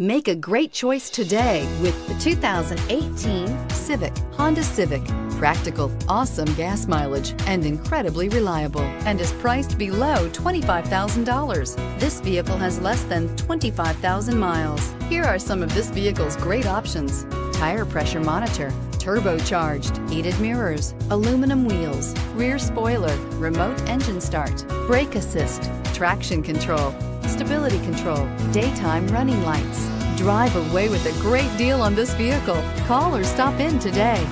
Make a great choice today with the 2018 Civic, Honda Civic. Practical, awesome gas mileage, and incredibly reliable, and is priced below $25,000. This vehicle has less than 25,000 miles. Here are some of this vehicle's great options. Tire pressure monitor, turbocharged, heated mirrors, aluminum wheels, rear spoiler, remote engine start, brake assist, traction control, stability control, daytime running lights. Drive away with a great deal on this vehicle. Call or stop in today.